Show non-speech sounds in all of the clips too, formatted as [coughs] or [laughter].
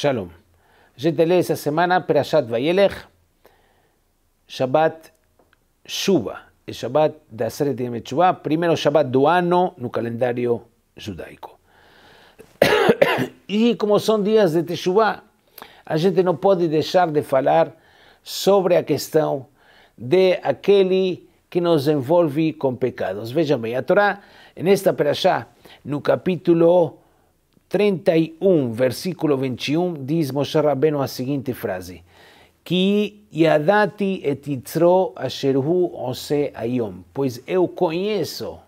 Shalom. A gente lê essa semana Perashat Vayelech, Shabbat Shuba, o Shabbat da série de Metshuva, primeiro Shabbat do ano no calendário judaico. [coughs] E como são dias de Teshuvah, a gente não pode deixar de falar sobre a questão de aquele que nos envolve com pecados. Vejam bem, a Torá, nesta Perashá, no capítulo 31, versículo 21, diz Moshe Rabbeinu a seguinte frase: Ki yadati et yitzro asherhu ose ayom, pois eu conheço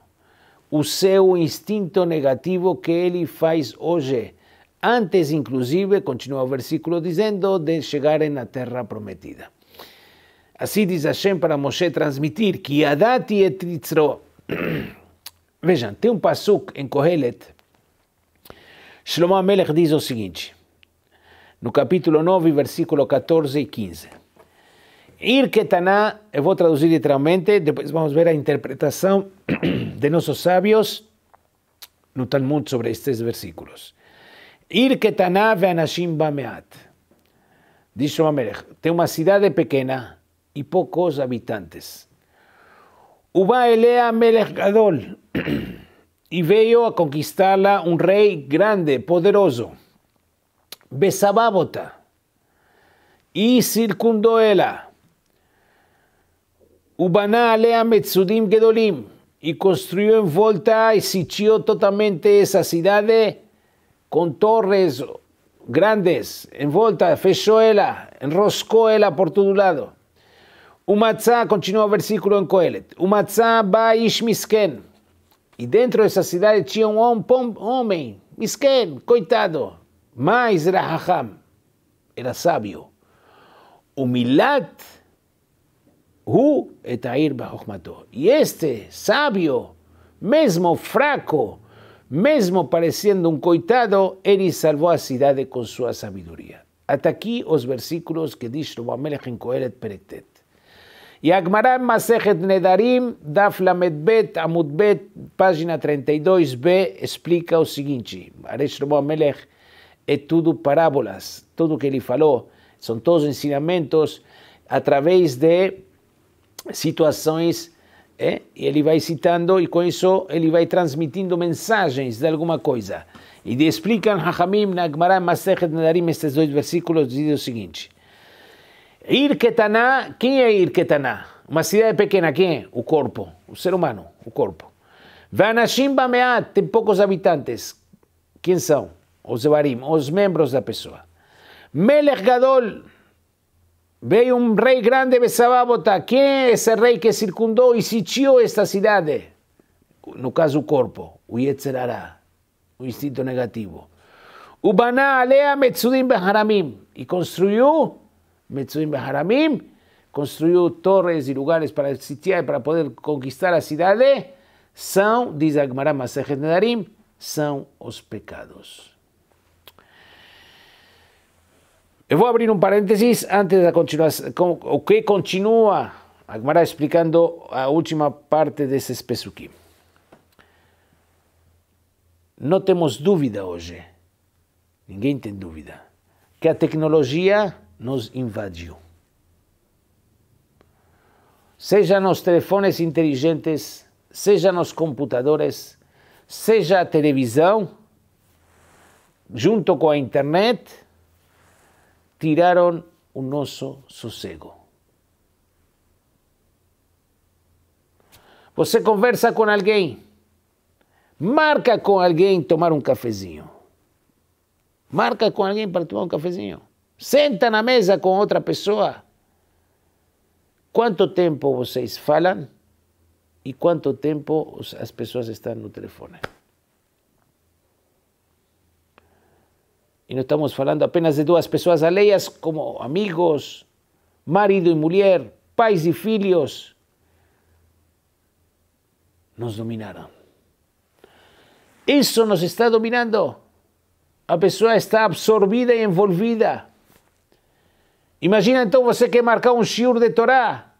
o seu instinto negativo que ele faz hoje, antes inclusive, continua o versículo dizendo, de chegarem na terra prometida. Assim diz Hashem para Moshe transmitir que yadati et yitzro. [clears throat] Vejam, tem um pasuk em Kohelet, Shlomo Amelech diz o seguinte, no capítulo 9, versículo 14 e 15. Ir Ketaná, eu vou traduzir literalmente, depois vamos ver a interpretação [clears throat] de nossos sábios no Talmud sobre estes versículos. Ir Ketaná ve'anashim bameat. Diz Shlomo Amelech, tem uma cidade pequena e poucos habitantes. Uba elea Melech Gadol. y veio a conquistarla un rey grande, poderoso, Besabábota, y circundó ella. Ubaná alea Metzudim Gedolim, y construyó en volta y sitió totalmente esa ciudad con torres grandes, en volta, fechó ella, enroscó ella por todo lado. Umatzá, continúa el versículo en Coelet, Umatzá ba Ishmisken, e dentro dessa cidade tinha um homem, misken, coitado, mas era hacham, era sábio. O milat hu etair ba'ochmato. E este sábio, mesmo fraco, mesmo parecendo um coitado, ele salvou a cidade com sua sabedoria. Até aqui os versículos que diz Shlomo Amelech em Kohelet Perektet. E a Gemara Masechet Nedarim, Daf Lamedbet, Amudbet, página 32b, explica o seguinte, Aresh Shlomo Amelech é tudo parábolas, tudo que ele falou, são todos ensinamentos através de situações, é? ele vai citando e com isso ele vai transmitindo mensagens de alguma coisa. E explicam Hachamim na Gemara Masechet Nedarim, estes dois versículos, diz o seguinte, Ir Ketaná, quem é Ir Ketaná? Uma cidade pequena, quem é? O corpo, o ser humano, o corpo. Vanashim Bameat, tem poucos habitantes. Quem são? Os Evarim, os membros da pessoa. Melech Gadol, veio um rei grande Besababota. Quem é rei que circundou e sitiou esta cidade? No caso, o corpo, o o instinto negativo. O Baná Alea Metzudim Beharamim, e construiu Metzuim Haramim, construiu torres e lugares para sitiar, para poder conquistar a cidade, são, diz a Gemara Masechet Nedarim, são os pecados. Eu vou abrir um parênteses antes da continuação, o que continua a Gemara explicando a última parte desses pesukim. Não temos dúvida hoje, ninguém tem dúvida, que a tecnologia nos invadiu. Seja nos telefones inteligentes, seja nos computadores, seja a televisão, junto com a internet, tiraram o nosso sossego. Você conversa com alguém, marca com alguém tomar um cafezinho. Marca com alguém para tomar um cafezinho. Senta na mesa com outra pessoa. Quanto tempo vocês falam e quanto tempo as pessoas estão no telefone? E não estamos falando apenas de duas pessoas alheias como amigos, marido e mulher, pais e filhos. Nos dominaram. Isso nos está dominando. A pessoa está absorvida e envolvida. Imagina então você quer marcar um shiur de Torá.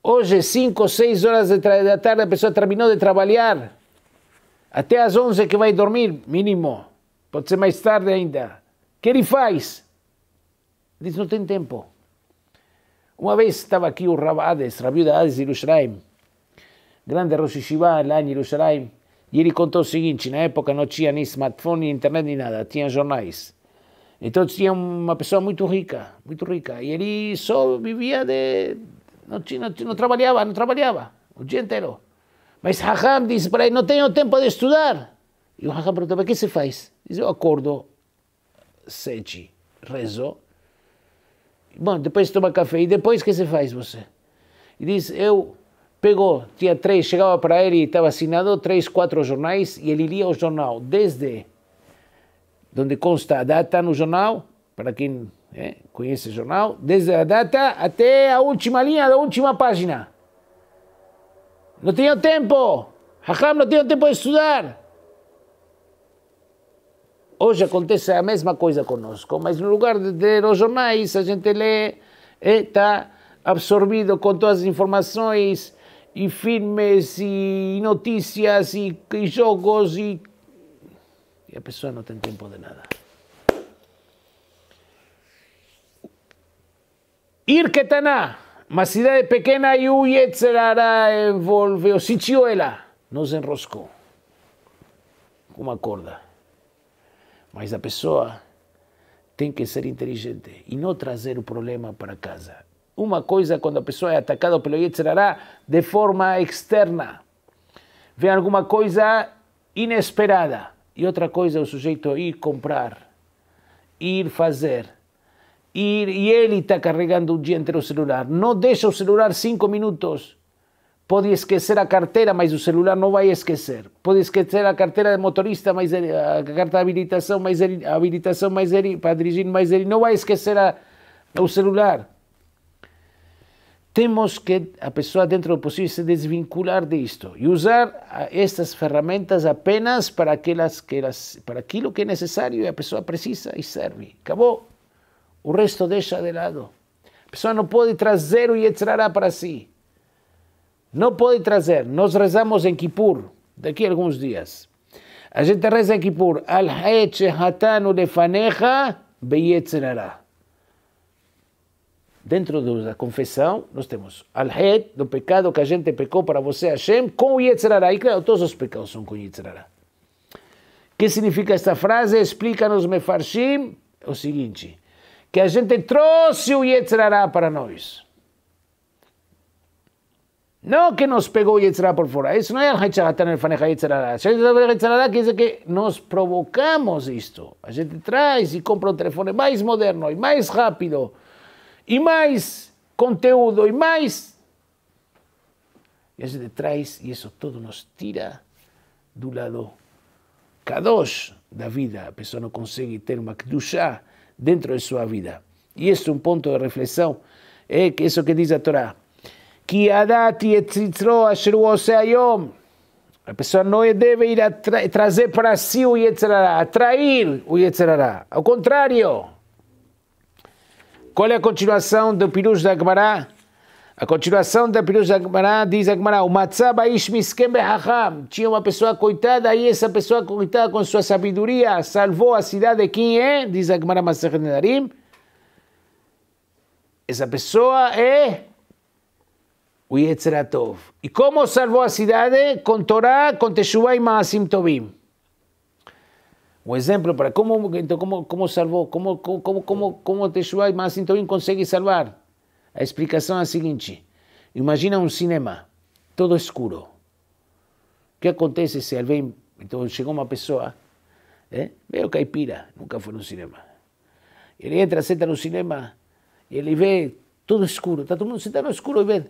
Hoje, 5, 6 horas da tarde, a pessoa terminou de trabalhar. Até às 11 que vai dormir, mínimo. Pode ser mais tarde ainda. O que ele faz? Diz, não tem tempo. Uma vez estava aqui o Rav Ades, Rabi Ades de Yerushalayim, grande Rosh Yeshiva lá em Yerushalayim, e ele contou o seguinte, na época não tinha nem smartphone, nem internet, nem nada, tinha jornais. Então tinha uma pessoa muito rica, muito rica, e ele só vivia de... não, não, não trabalhava, não trabalhava, o dia inteiro. Mas Raham disse para ele, não tenho tempo de estudar. E o Raham perguntou, o que se faz? Diz, eu acordo sete, rezo, Bom, depois toma café. E depois o que você faz você? E diz, eu pegou, tinha três, chegava para ele e estava assinado três, quatro jornais e ele lia o jornal desde onde consta a data no jornal, para quem é, conhece o jornal, desde a data até a última linha da última página. Não tinha tempo. Hakam não tinha tempo de estudar. Hoje acontece a mesma coisa conosco, mas no lugar de ler os jornais, a gente lê, está absorvido com todas as informações e filmes e notícias e, jogos e, e a pessoa não tem tempo de nada. Irketaná, uma cidade pequena e o Yetzerara envolveu, sentiu ela, nos enroscou com uma corda. Mas a pessoa tem que ser inteligente e não trazer o problema para casa. Uma coisa quando a pessoa é atacada pelo Yetzirará de forma externa, vem alguma coisa inesperada. E outra coisa é o sujeito ir comprar, ir fazer, ir, e ele está carregando o dia inteiro o celular. Não deixa o celular cinco minutos Pode esquecer a carteira, mas o celular não vai esquecer. Pode esquecer a carteira de motorista, mas ele, a carta de habilitação, mas ele, a habilitação, mas ele, para dirigir, mas ele não vai esquecer a, o celular. Temos que a pessoa, dentro do possível, se desvincular disto e usar estas ferramentas apenas para, aquelas, que elas, para aquilo que é necessário e a pessoa precisa e serve. Acabou. O resto deixa de lado. A pessoa não pode trazer o Yetzirará para si. Não pode trazer. Nós rezamos em Kippur, daqui a alguns dias. A gente reza em Kippur. Al-Hayet Shehatanu Lefanecha Beyetzerara. Dentro da confissão, nós temos Al-Hayet, do pecado que a gente pecou para você, Hashem, com o Yetzerara. E claro, todos os pecados são com Yetzerara. O que significa esta frase? Explica-nos Mefarshim o seguinte, que a gente trouxe o Yetzerara para nós. Não que nos pegou Yetzirah por fora. Isso não é Hacharatan el Faneja Yetzirah. Yetzirah quer dizer que nós provocamos isto. A gente traz e compra um telefone mais moderno e mais rápido e mais conteúdo e mais. E a gente traz e isso tudo nos tira do lado kadosh da vida. A pessoa não consegue ter uma kedushá dentro de sua vida. E esse é um ponto de reflexão, é eh, isso que diz a Torá. Que adati et tzitzro asheru yom. A pessoa não deve ir tra trazer para si o Yetzirará, atrair o Yetzirará. Ao contrário. Qual é a continuação do Pirus da Gemara? A continuação da Pirush da diz a Gemara, o Matzaba ish miskem behacham. Tinha uma pessoa coitada e essa pessoa coitada com sua sabedoria salvou a cidade. Quem é? Diz a Gemara Masechet Nedarim. Essa pessoa é o Yetzeratov. E como salvou a cidade? Com Torá, com Teshuvah e Maasim Tovim. Um exemplo para como, então, como, como salvou, como, como, como, como Teshuvah e Maasim Tovim consegue salvar. A explicação é a seguinte. Imagina um cinema, todo escuro. O que acontece se alguém, então chegou uma pessoa, é? veio caipira, nunca foi no cinema. Ele entra, senta no cinema, ele vê tudo escuro, está todo mundo sentado no escuro e vê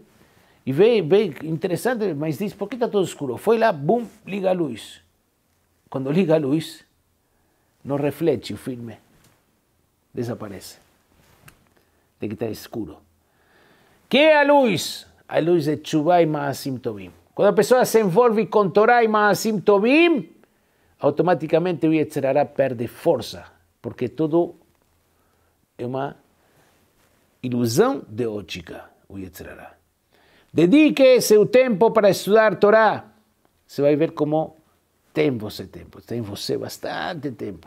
e veio, veio interessante, mas diz, por que está todo escuro? Foi lá, bum, liga a luz. Quando liga a luz, não reflete o filme. Desaparece. Tem que estar escuro. Que é a luz? A luz é Tshuva e Maasim Tovim. Quando a pessoa se envolve com Torá e Maasim Tovim, automaticamente o Yetzirará perde força, porque todo é uma ilusão de ótica, o Yetzirah. Dedique seu tempo para estudar Torá. Você vai ver como tem você tempo, tem você bastante tempo.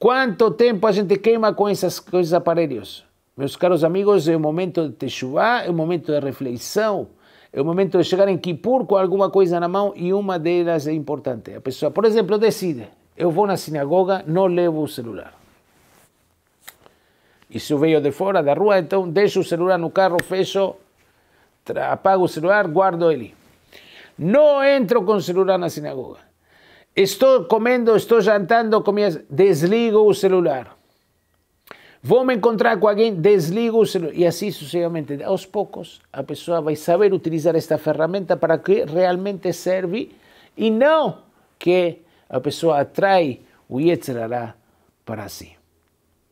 Quanto tempo a gente queima com, essas, com esses aparelhos? Meus caros amigos, é o momento de techuvá, é o momento de reflexão, é o momento de chegar em Kippur com alguma coisa na mão e uma delas é importante. A pessoa, por exemplo, decide, eu vou na sinagoga, não levo o celular. E se eu venho de fora da rua, então deixo o celular no carro, fecho, apago o celular, guardo ele. Não entro com o celular na sinagoga. Estou comendo, estou jantando, comia, desligo o celular. Vou me encontrar com alguém, desligo o celular. E assim sucessivamente. Aos poucos, a pessoa vai saber utilizar esta ferramenta para que realmente serve e não que a pessoa atrai o Yetzirah para si.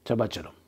Shabbat Shalom.